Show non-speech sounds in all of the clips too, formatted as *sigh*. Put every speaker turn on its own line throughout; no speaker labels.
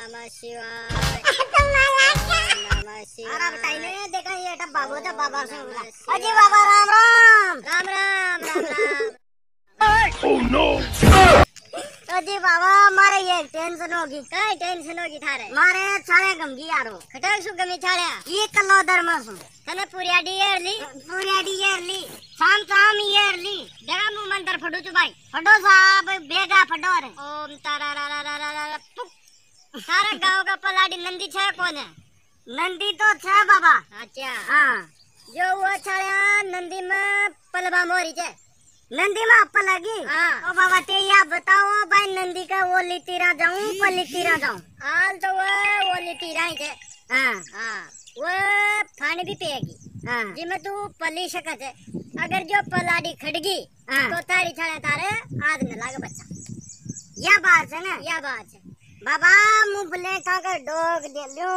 नमः शिवाय नमः शिवाय
देखा
फडू भाई
बेगा फटो रे
ओम तारा रा रा रा रा पुक सारा गाँव का पलाडी नंदी छे कौन है?
नंदी तो छे बाबा।
अच्छा।
हाँ।
जो वो छाड़या नंदी में पलबा मोरी छे।
नंदी में अप्पा लगी
हाँ।
ओ बाबा ते या बताओ भाई नंदी का वो लितीरा जाऊँ पर लितीरा जाऊँ?
हाल तो वो वो लिपी रही छे।
हाँ।
हाँ। वो फानी भी पिएगी।
हाँ।
जिमे तू पली सकत है अगर जो पलाडी खड़गी
हाँ।
तो तारी छाड़े तारे आज न लागे बच्चा।
या बात है ना?
या बात है।
बाबा मु बोले का डोग दे लियो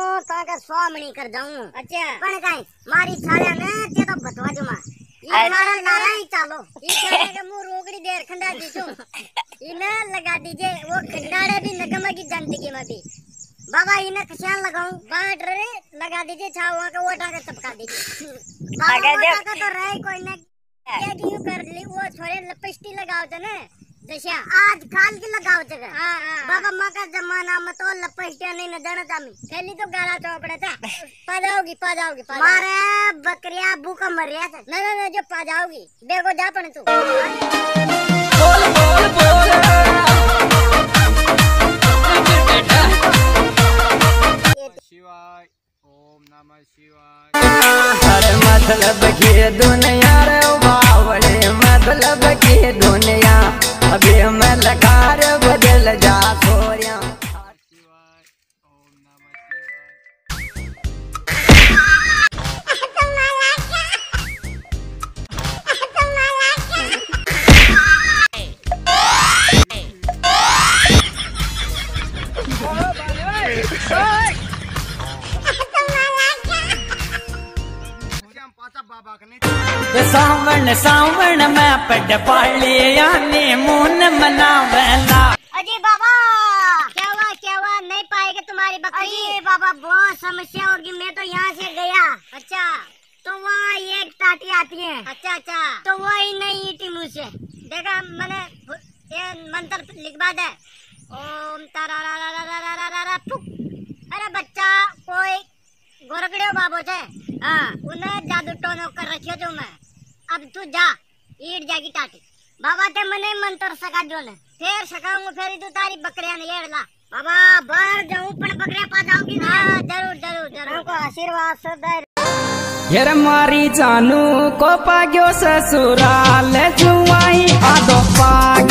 का स्वामणी कर जाऊँ।
अच्छा।
पण काय मारी छाळ्या ने ते तो बतवा जो मा ये मारा नारा ही चालो।
ये छाड़े का मुँह रोकड़ी देर खंडा दी तू। इने लगा दीजिए वो खंडाड़े भी नगमा की ज़िंदगी में भी।
बाबा इने कशान लगाऊँ।
बाट रे लगा दीजिए छावा का वोटा का चपका दीजिए
बाबा
अगर
मोटा
जब-
का तो रहे कोई ने।
क्या क्यों कर ली? वो छोरे लपस्टी लगाओ थे
आज काल की लगाव जगह।
हाँ, हाँ,
हाँ। बाबा माका जमाना मग तो लपष्ट्या नहीं ना जाणत
आम्ही तो गाला चोपड्याचा *laughs* पाजावगी पाजावगी
मारे बकऱ्या भूका मर्या
ना ना ना जो पाजावगी बेगो जा पण तू।
मतलब की दुनिया रे बावड़े मतलब की दुनिया। अभी मैं लकार बदल जा सावण सावण मैं पड पाले आने मून मनावेला
अजय बाबा
क्या हुआ क्या हुआ? नहीं पाएगा तुम्हारी बकरी।
अजय बाबा बहुत समस्या होगी मैं तो यहाँ से गया।
अच्छा।
तो वहाँ एक ताटी आती है।
अच्छा अच्छा।
तो वो ही नहीं थी मुझसे।
देखा मैंने ये मंत्र लिखवा दे। ओम तारा रा रा रा रा रा रा अरे बच्चा कोई गोरकड़ियों बाबू से।
हाँ
उन्हें जादू टोनो कर रखियो जो मैं। अब तू जा ईट जागी टाटी।
बाबा ते मने मंत्र सका जो ने।
फिर सकाऊँगा फिर तू तारी बकरियाँ ने येड़ ला।
बाबा बाहर जाऊँ पण बकरिया पा जाऊँगी ना।
हाँ ज़रूर ज़रूर ज़रूर।
हमको आशीर्वाद सदा
मारी जानू को पाग्यो ससुराल जुआई आदो पागल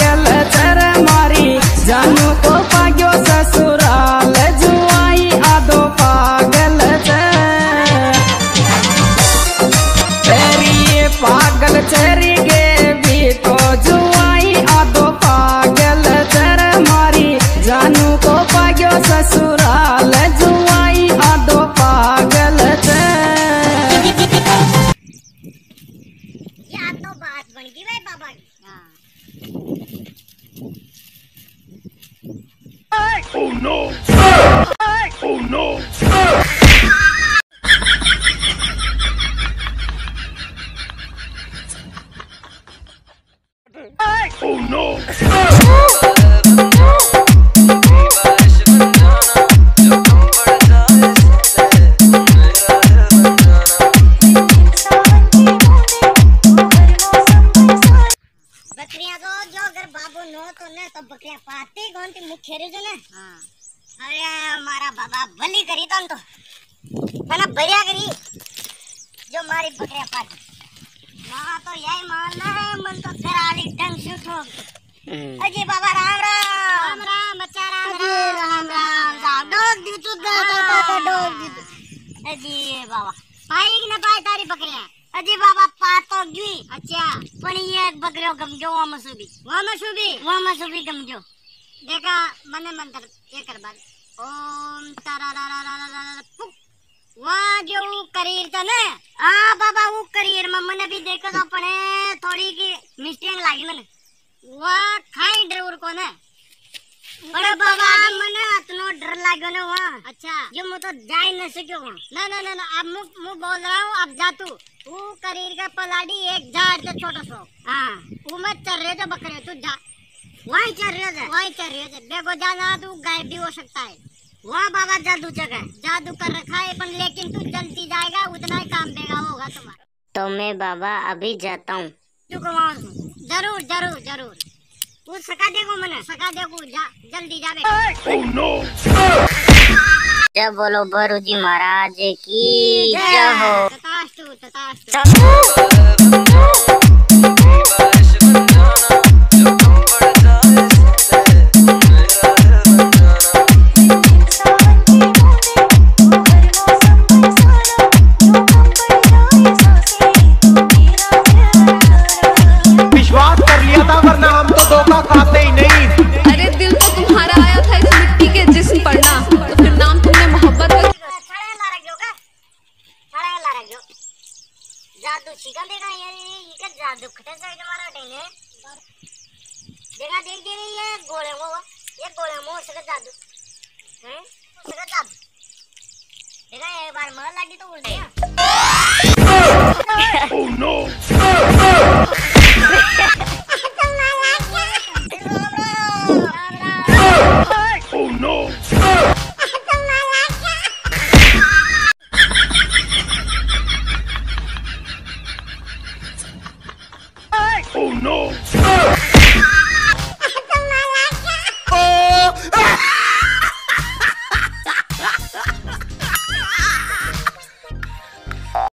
बात बन गई भाई बाबा की Oh no! Oh no! Oh no! तो तो बढ़िया करी जो मारी बकरियाँ पाती माँ तो यही मानना है मन तो कराली ढंग से उठो अजी बाबा राम राम
राम राम बच्चा राम
अजी राम राम राम डोग दी तू दो दो दो दो डोग दी तू अजी बाबा
पाई कि ना पाई तारी बकरियाँ
अजी बाबा पात तो गई
अच्छा
पण ये एक बकरियों गमजो वो मसूबी
वहाँ में
वो मसूबी गमजो
देखा मने मंत्र ये कर बाद ઓમ માં
જેવું કરીર તને આ બાબા હું કરીર માં મને બી દેખો તો પણ થોડી મિસ્ટેક
લાગી મને વા ખાઈ ડ્રવર
કોને અરે બાબા મને આટલો ડર લાગ્યો ને
વા
અચ્છા જો હું તો જઈ ન શક્યો વા
ના ના ના ના अब હું હું બોલ રહા હું अब जा तू वो करीर का पलाड़ी एक झाड़ से छोटा सो
हाँ
वो मैं चल रहे तो बकरे तू जा
वहीं चल रहे थे।
वही चल रहे थे। देखो जाना तू गायब भी हो सकता है।
वहाँ बाबा जादू जगह
जादू कर रखा है पर लेकिन तू जल्दी जाएगा उतना ही काम देगा होगा तुम्हारा।
तो मैं बाबा अभी जाता हूँ।
ज़रूर ज़रूर ज़रूर।
वो सका देखो मैंने
सका देखो जा जल्दी जा बेटा।
जय बोलो बरू जी महाराज की जय हो।
तथास्तु तथास्तु।
दे रही है गोले वो ये गोले मो से जादू हैं से जादू देखा एक बार मार लगी तो उल्टी है
Oh no!